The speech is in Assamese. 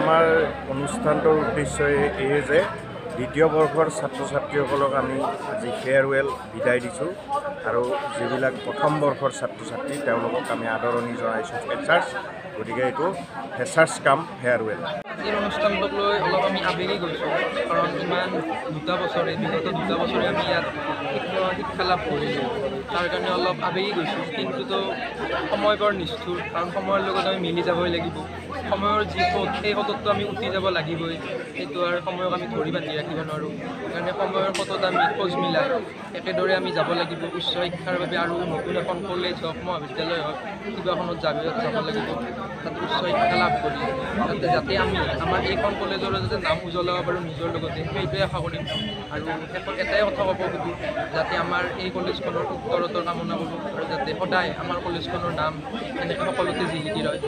আমাৰ অনুষ্ঠানটোৰ উদ্দেশ্য এয়ে যে দ্বিতীয় বৰ্ষৰ ছাত্ৰ ছাত্ৰীসকলক আমি আজি ফেয়াৰৱেল বিদায় দিছোঁ আৰু যিবিলাক প্ৰথম বৰ্ষৰ ছাত্ৰ ছাত্ৰী তেওঁলোকক আমি আদৰণি জনাইছোঁ। ফেচাৰ্ছ গতিকে এইটো ফেচাৰ্ছ কাম ফেয়াৰৱেল আজিৰ অনুষ্ঠানটোক লৈ অলপ আমি আবেগিক হৈছোঁ কাৰণ ইমান দুটা বছৰে বিগত দুটা বছৰে আমি ইয়াত শিক্ষা শিক্ষা লাভ কৰিলোঁ। তাৰ কাৰণে অলপ আবেগিক হৈছোঁ কিন্তুতো সময় বৰ নিষ্ঠুৰ কাৰণ সময়ৰ লগত আমি মিলি যাবই লাগিব। সময়ৰ যি পথ সেই পথততো আমি উঠি যাব লাগিবই সেইটো আৰু সময়ক আমি ধৰি বান্ধি ৰাখিব নোৱাৰোঁ। সেইকাৰণে সময়ৰ পথত আমি খোজ মিলাই একেদৰে আমি যাব লাগিব। উচ্চ শিক্ষাৰ বাবে আৰু নতুন এখন কলেজ হওক মহাবিদ্যালয় হওক কিবাখনত যাব যাব লাগিব। তাত উচ্চ শিক্ষা লাভ কৰি যাতে যাতে আমি আমাৰ এইখন কলেজৰো যাতে নাম উজ্বলাব পাৰোঁ নিজৰ লগতে সেইটোৱে আশা কৰিম। আৰু শেষত এটাই কথা ক'ব খোজোঁ যাতে আমাৰ এই কলেজখনৰ উত্তৰোত্তৰ কামনা কৰোঁ আৰু যাতে সদায় আমাৰ কলেজখনৰ নাম এনেকৈ সকলোতে জিলিকি ৰয়।